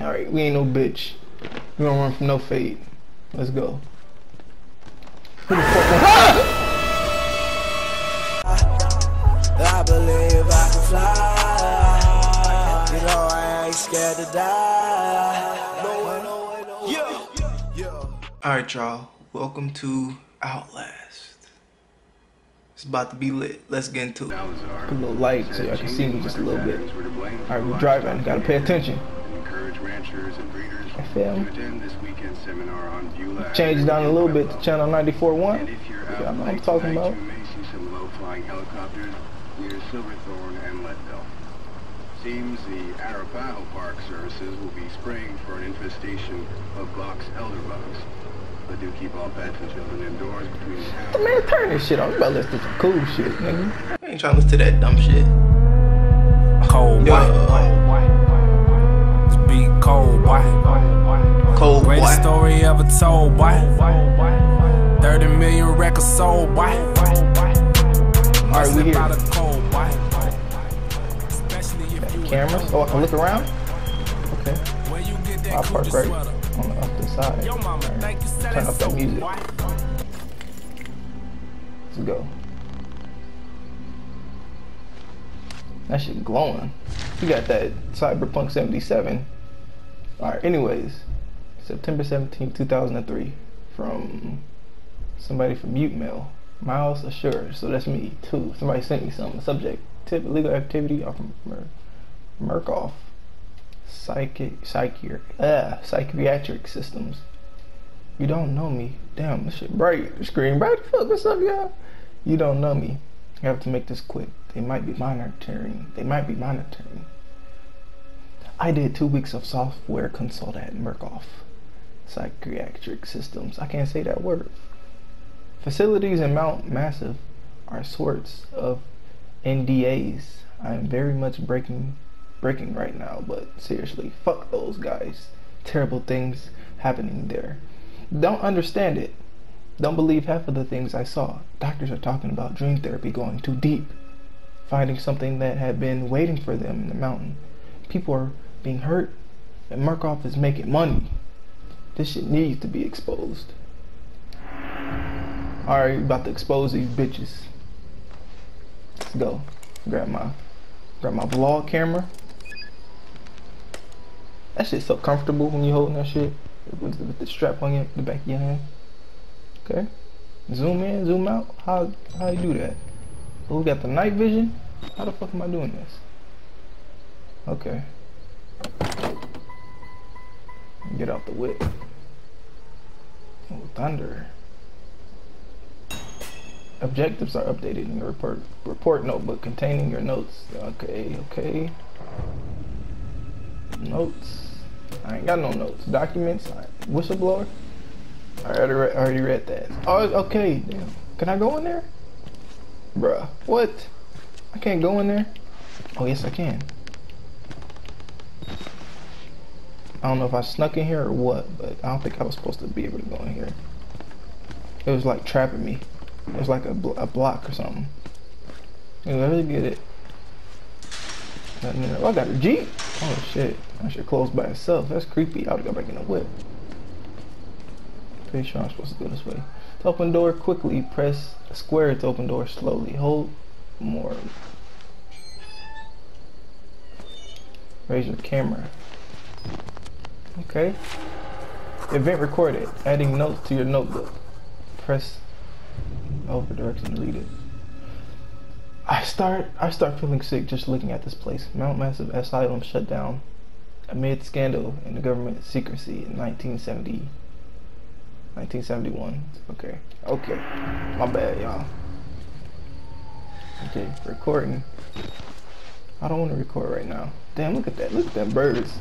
Alright, we ain't no bitch. We don't run from no fate. Let's go. Who the fuck ah! I believe I can fly. You know I ain't scared to die. No way, no way, no way. Yeah. Yeah. Alright, y'all. Welcome to Outlast. It's about to be lit. Let's get into it. Put a little light so y'all can see me just a little bit. Alright, we're driving. Gotta pay attention. FM. Change down a little bit to channel 94.1. Y'all know what I'm talking about. Silverthorne and Leadville. Seems the Arapaho Park services will be spraying for an infestation of box elderbugs. But do keep all pets and children indoors between the Man, turn this shit on. You better listen to some cool shit, nigga. I ain't trying to listen to that dumb shit. Cold Yo. white. This cold white. Cold Greatest white. story ever told, boy. 30 million records sold, boy. Alright, we here cameras. Oh, I can look around? Okay. I'll park right on the, up the side. Right. Turn up that music. Let's go. That shit glowing. You got that Cyberpunk 77. Alright, anyways. September 17, 2003. From somebody from Mute Mail. Miles Upshur. So that's me, too. Somebody sent me something. Subject. Tip illegal activity off from Murkoff, psychic, psychiatric, uh, psychiatric systems. You don't know me. Damn, this shit bright. Screen bright. Fuck, what's up, y'all? You don't know me. I have to make this quick. They might be monitoring. They might be monitoring. I did two weeks of software consult at Murkoff Psychiatric Systems. I can't say that word. Facilities in Mount Massive are sorts of NDAs. I am very much breaking breaking right now, but seriously, fuck those guys. Terrible things happening there. Don't understand it. Don't believe half of the things I saw. Doctors are talking about dream therapy going too deep, finding something that had been waiting for them in the mountain. People are being hurt, and Murkoff is making money. This shit needs to be exposed. Alright, about to expose these bitches. Let's go. Grab my grab my vlog camera. That shit's so comfortable when you holding that shit with the, with the strap on your, the back of your hand. Okay. Zoom in, zoom out. How how you do that? Oh, we got the night vision. How the fuck am I doing this? Okay. Get out the whip. Oh, thunder. Objectives are updated in your report report notebook containing your notes. Okay, okay. Notes. I ain't got no notes. Documents. Whistleblower. I already read, already read that. Oh, okay. Damn. Can I go in there? Bruh. What? I can't go in there? Oh, yes, I can. I don't know if I snuck in here or what, but I don't think I was supposed to be able to go in here. It was like trapping me. It was like a, bl a block or something. Let me get it. Oh, I got a Jeep. Oh shit. I should close by itself. That's creepy. I to go back in the whip. Pretty sure I'm supposed to go this way. To open door quickly, press square to open door slowly. Hold more. Raise your camera. Okay. Event recorded. Adding notes to your notebook. Press over direction to read it. I start I start feeling sick just looking at this place. Mount Massive Asylum shut down amid scandal and the government secrecy in 1970 1971 okay okay my bad y'all okay recording I don't want to record right now damn look at that look at them birds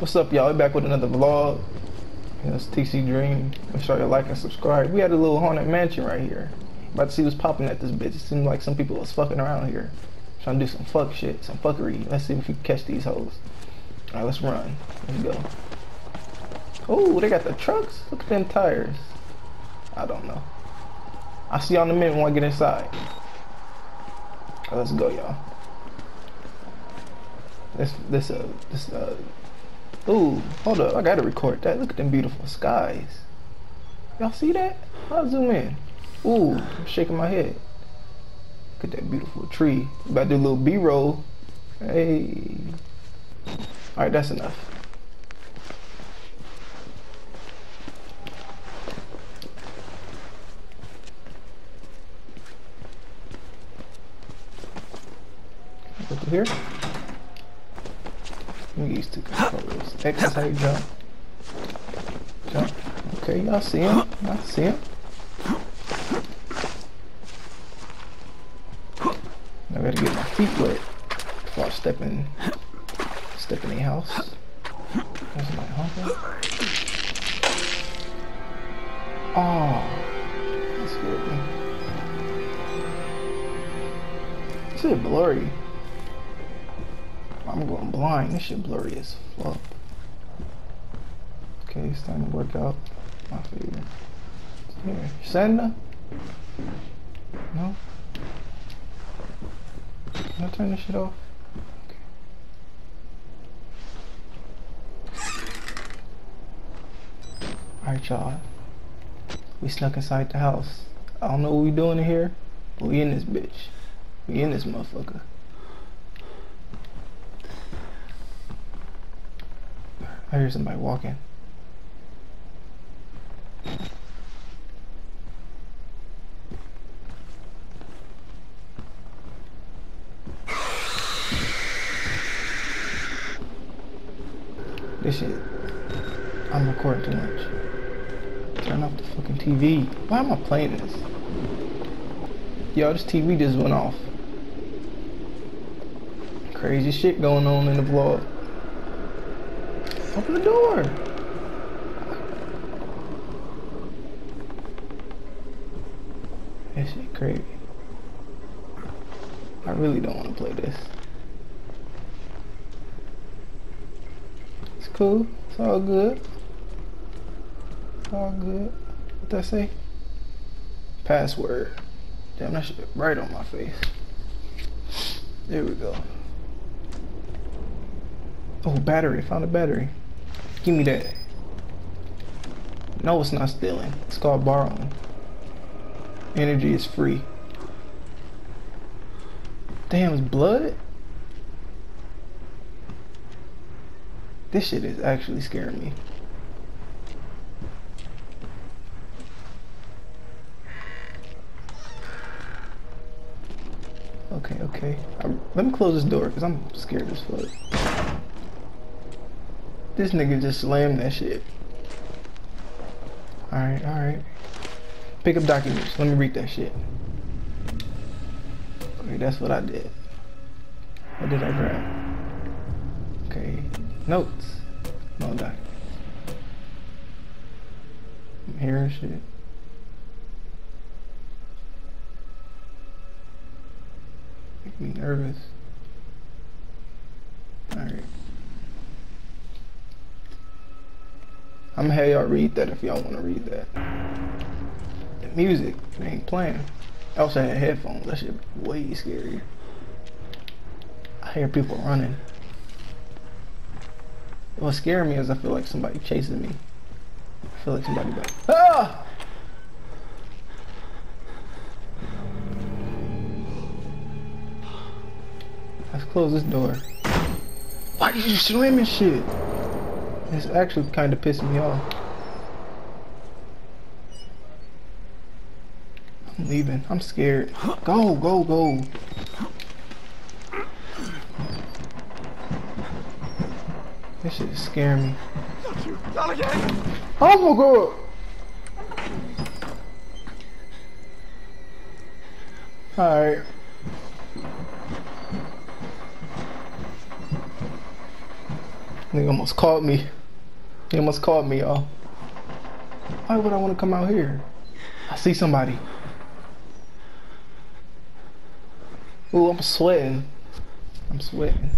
what's up y'all We're back with another vlog it's TC Dream make sure you like and subscribe we had a little haunted mansion right here about to see what's popping at this bitch it seems like some people was fucking around here trying to do some fuck shit some fuckery let's see if we can catch these hoes Alright, let's run. Let's go. Oh, they got the trucks? Look at them tires. I don't know. I'll see y'all in a minute when I get inside. Let's go, y'all. This, this, uh, this, uh, Ooh, hold up. I gotta record that. Look at them beautiful skies. Y'all see that? I'll zoom in. Ooh, I'm shaking my head. Look at that beautiful tree. About to do a little B-roll. Hey. Alright, that's enough. Over here. Let me use two controllers. You jump. Jump. Okay, y'all see him? I see him. It's time to work out. My favorite. Here, Senda? No? Can I turn this shit off? Okay. Alright, y'all. We snuck inside the house. I don't know what we doing in here, but we in this bitch. We in this motherfucker. I hear somebody walking. This shit. Too much. Turn off the fucking TV. Why am I playing this? Yo, this TV just went off. Crazy shit going on in the vlog. Open the door. This shit crazy. I really don't want to play this. It's cool. It's all good. All good. What that say? Password. Damn, that shit right on my face. There we go. Oh, battery. Found a battery. Give me that. No, it's not stealing. It's called borrowing. Energy is free. Damn, it's blood? This shit is actually scaring me. Okay, okay. I, let me close this door because I'm scared as fuck. This nigga just slammed that shit. Alright, alright. Pick up documents. Let me read that shit. Okay, that's what I did. What did I grab? Okay. Notes. No documents. I'm hearing shit. Me nervous. Alright. I'm gonna have y'all read that if y'all wanna read that. The music, it ain't playing. I also had headphones, that shit way scarier. I hear people running. What scares me is I feel like somebody chasing me. I feel like somebody like, ah! Close this door. Why did you swim and shit? It's actually kind of pissing me off. I'm leaving. I'm scared. Go, go, go. This shit is scaring me. Not you. Not again. Oh my god. Alright. Nigga almost caught me. He almost caught me, y'all. Why would I want to come out here? I see somebody. Ooh, I'm sweating. I'm sweating.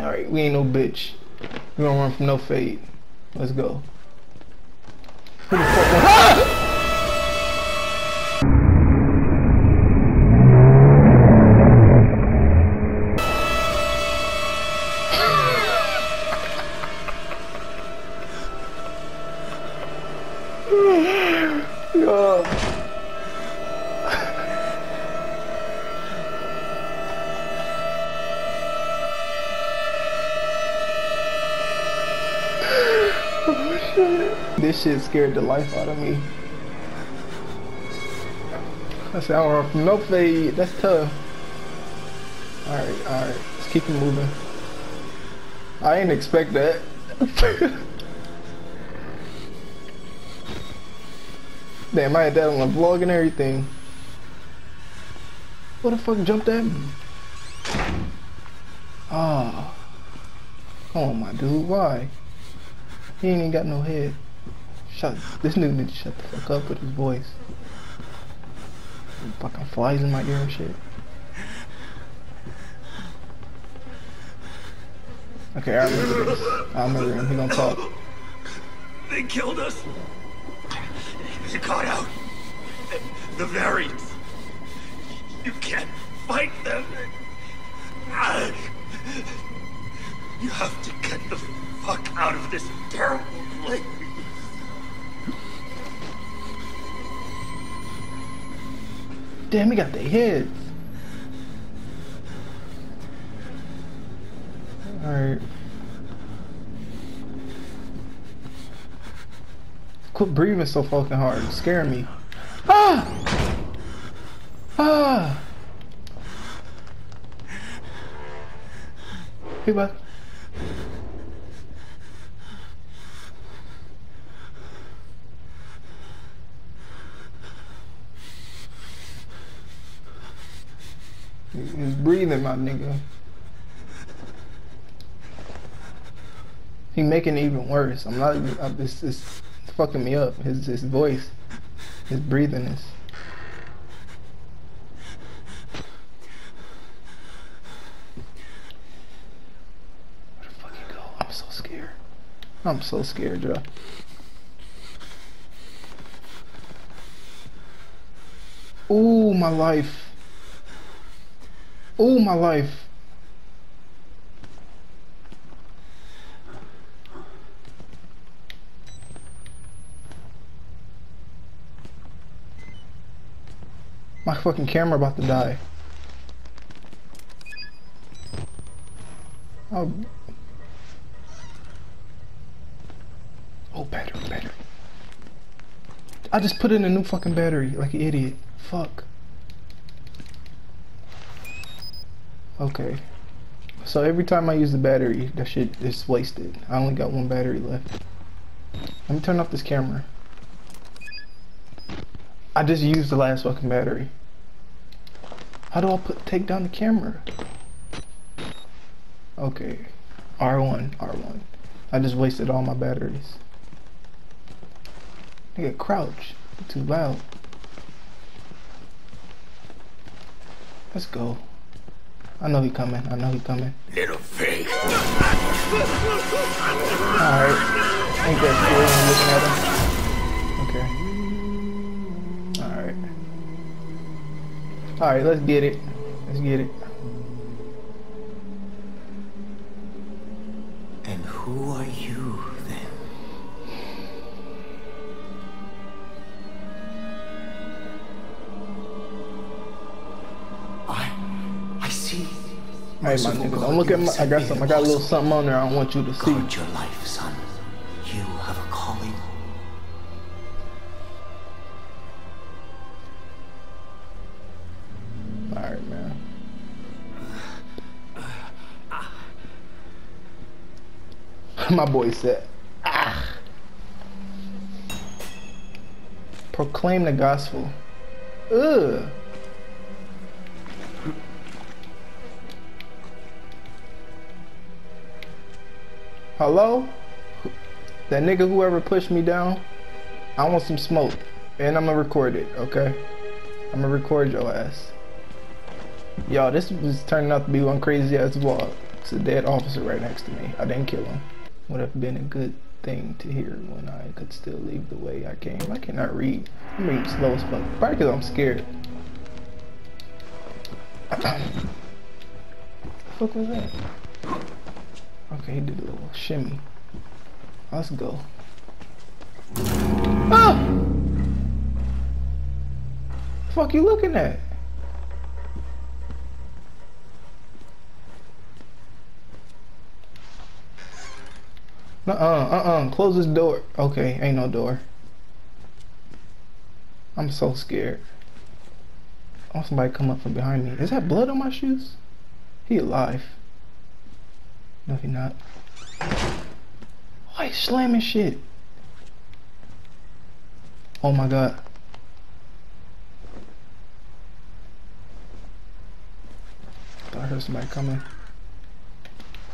Alright, we ain't no bitch. We don't run from no fate. Let's go. Scared the life out of me. I don't run from no fade. That's tough. Alright, alright. Let's keep it moving. I didn't expect that. Damn, I had that on the vlog and everything. What the fuck jumped at me? Ah. Oh. Come my dude. Why? He ain't even got no head. Shut. This nigga need to shut the fuck up with his voice. Fucking flies in my ear and shit. Okay, I remember this. I remember him. He gonna talk. They killed us. You got out. The variants. You can't fight them. You have to get the fuck out of this terrible place. Damn, he got the heads. Alright. Quit breathing so fucking hard. It's scaring me. Ah! Ah! Hey, bud. He's breathing, my nigga. He making it even worse. I'm not. It's fucking me up. His his voice, his breathing is. Where the fuck you go? I'm so scared. I'm so scared, Joe. Ooh, my life. Ooh, my life. My fucking camera about to die. Oh. Oh, battery, battery. I just put in a new fucking battery like an idiot. Fuck. Okay. So every time I use the battery, that shit is wasted. I only got one battery left. Let me turn off this camera. I just used the last fucking battery. How do I put take down the camera? Okay. R1, R1. I just wasted all my batteries. Nigga, crouch. Too loud. Let's go. I know he coming. I know he coming. Little pig. Alright. Ain't that scary when looking at him? Okay. Alright. Alright, let's get it. Let's get it. Hey, my nigga, don't look at my. I got some. I got a little something on there. I want you to see. Guard your life, son. You have a calling. All right, man. My boy said, ah. Proclaim the gospel. Ugh. Hello? That nigga whoever pushed me down, I want some smoke. And I'm gonna record it, okay? I'm gonna record your ass. Y'all, this is turning out to be one crazy ass vlog. It's a dead officer right next to me. I didn't kill him. Would have been a good thing to hear when I could still leave the way I came. I cannot read. I'm reading slow as fuck. Probably because I'm scared. the fuck was that? Okay, he did a little shimmy. Let's go. Ah! fuck you looking at? Uh-uh, uh-uh. Close this door. Okay, ain't no door. I'm so scared. Want somebody come up from behind me. Is that blood on my shoes? He alive. No, he not. Why you slamming shit? Oh my god. Thought I heard somebody coming.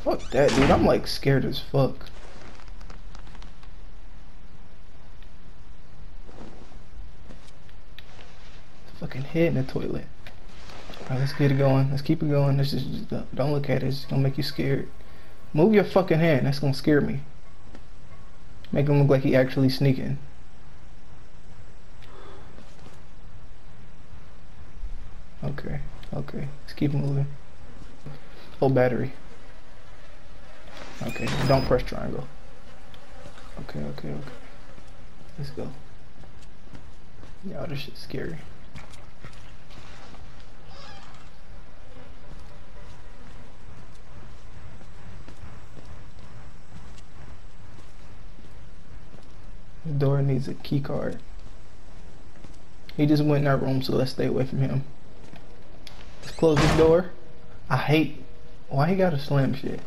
Fuck that, dude. I'm like scared as fuck. Fucking head in the toilet. Alright, let's get it going. Let's keep it going. Let's just don't look at it. It's gonna make you scared. Move your fucking hand. That's gonna scare me. Make him look like he actually sneaking. Okay, okay. Let's keep moving. Full battery. Okay, don't press triangle. Okay, okay, okay. Let's go. Y'all, this shit's scary. The door needs a key card. He just went in our room, so let's stay away from him. Let's close the door. I hate why he got a slam shit.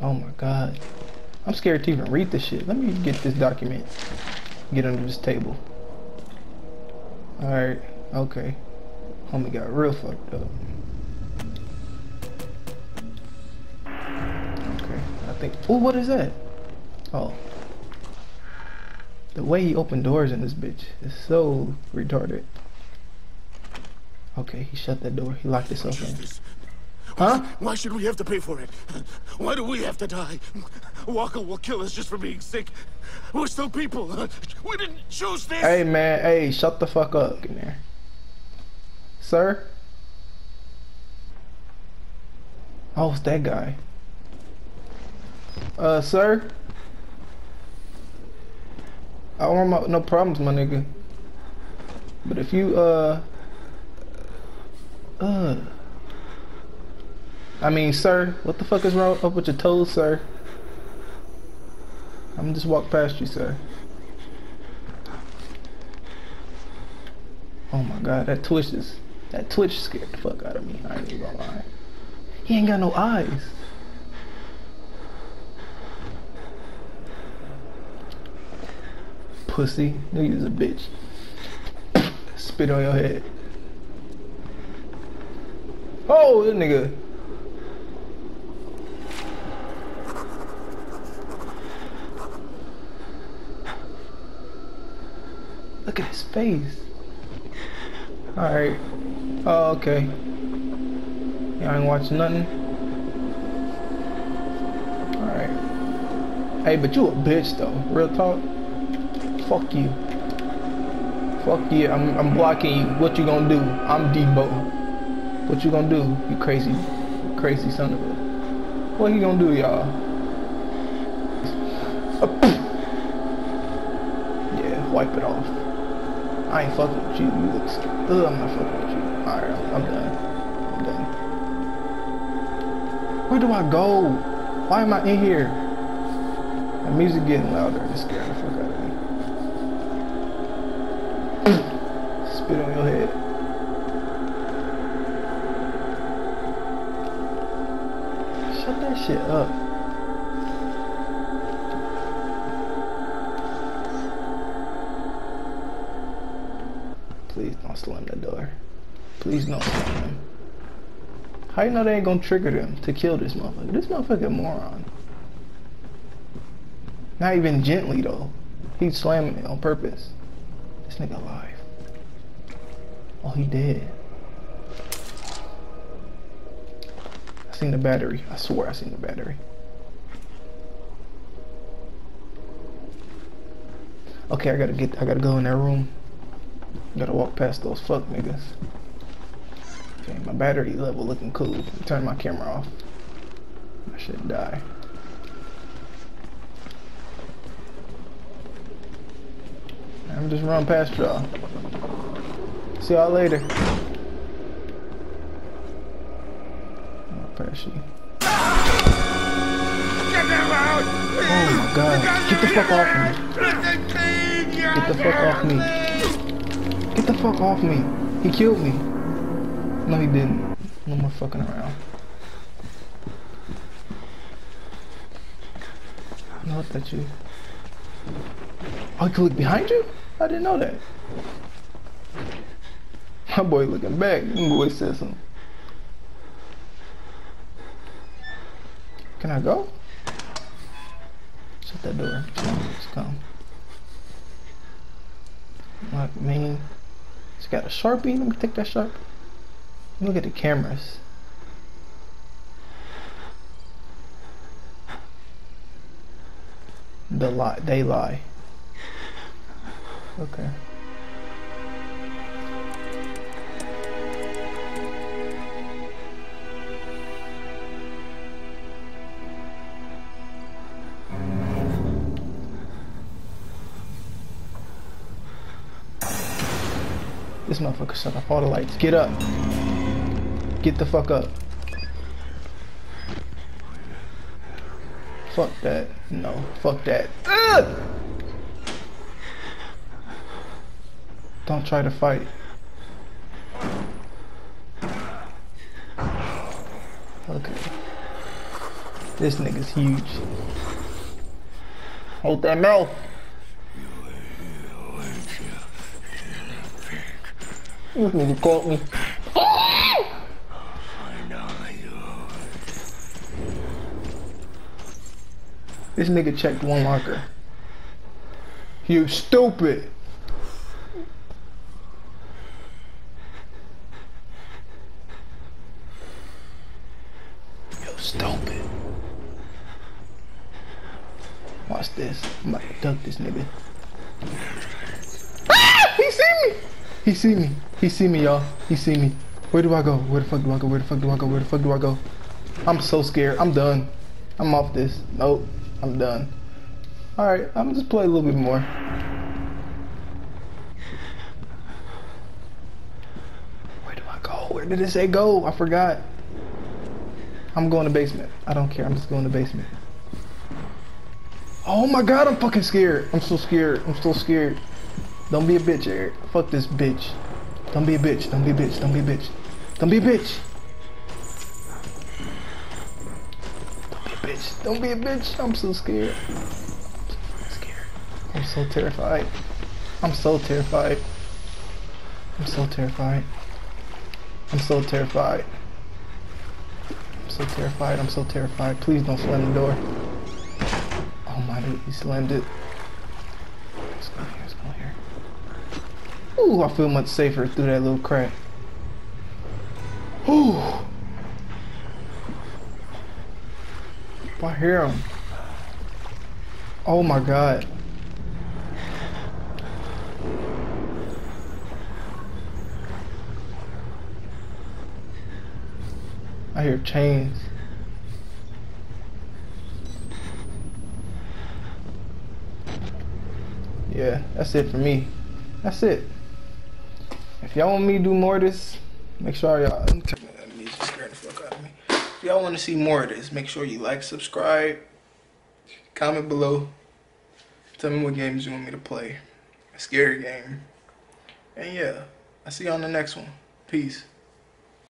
Oh my god. I'm scared to even read this shit. Let me get this document. Get under this table. Alright, okay. Homie got real fucked up. Think. Oh, what is that? Oh. The way he opened doors in this bitch is so retarded. Okay, he shut that door. He locked himself in. Huh? Why should we have to pay for it? Why do we have to die? Walker will kill us just for being sick. We're still people. We didn't choose this. Hey man, hey, shut the fuck up in there. Sir? Oh, it's that guy. Uh, sir? I don't want no problems, my nigga. But if you, uh... Uh... I mean, sir, what the fuck is wrong up with your toes, sir? I'm just walk past you, sir. Oh my god, that twitch is that twitch scared the fuck out of me. I ain't even gonna lie. He ain't got no eyes. Pussy, nigga's a bitch. Spit on your head. Oh, this nigga. Look at his face. Alright. Oh, okay. Y'all ain't watching nothing? Alright. Hey, but you a bitch though. Real talk. Fuck you. Fuck you. I'm, I'm blocking you. What you gonna do? I'm Debo. What you gonna do? You crazy, crazy son of a. What you gonna do, y'all? Yeah, wipe it off. I ain't fucking with you. You look scared. Ugh, I'm not fucking with you. Alright, I'm done. I'm done. Where do I go? Why am I in here? The music getting louder. It's scaring the fuck out of me. On your head. Shut that shit up. Please don't slam the door. Please don't slam him. How you know they ain't gonna trigger them to kill this motherfucker? This motherfucker moron. Not even gently though. He's slamming it on purpose. This nigga alive. Oh, he dead. I seen the battery. I swear I seen the battery. Okay, I gotta get. I gotta go in that room. Gotta walk past those fuck niggas. Okay, my battery level looking cool. Turn my camera off. I should die. I'm just run past y'all. See y'all later. past you. Oh my god. Get the fuck off me. Get the fuck off me. Get the fuck off me. He killed me. No, he didn't. No more fucking around. No, that you. Oh, can look behind you? I didn't know that. My boy looking back. My boy said something. Can I go? Shut that door. Just come. Like me. It's got a sharpie. Let me take that sharpie. Look at the cameras. The lie. They lie. Okay. This motherfucker shut off all the lights. Get up. Get the fuck up. Fuck that. No. Fuck that. Ugh! Don't try to fight. Okay. This nigga's huge. Hold that mouth. This nigga caught me. This nigga checked one locker. You stupid. You stupid. Watch this. I'm about to duck this nigga. Ah! He see me! He see me. He see me, y'all. He see me. Where do I go? Where the fuck do I go? Where the fuck do I go? Where the fuck do I go? I'm so scared. I'm done. I'm off this. Nope. I'm done. Alright, I'm gonna just play a little bit more. Where do I go? Where did it say go? I forgot. I'm going to basement. I don't care. I'm just going to basement. Oh my god, I'm fucking scared. I'm so scared. I'm so scared. Don't be a bitch, Eric. Fuck this bitch. Don't be a bitch. Don't be a bitch. Don't be a bitch. Don't be a bitch. Don't be a bitch. Don't be a bitch. I'm so scared. I'm so scared. I'm so terrified. I'm so terrified. I'm so terrified. I'm so terrified. I'm so terrified. I'm so terrified. Please don't slam the door. Oh my dude, he slammed it. Let's go here. Let's go here. Ooh, I feel much safer through that little crack. Ooh. I hear him. Oh my god. I hear chains. Yeah, that's it for me. That's it. If y'all want me to do more of this, make sure y'all. If y'all want to see more of this, make sure you like, subscribe, comment below. Tell me what games you want me to play. A scary game. And yeah, I'll see you on the next one. Peace.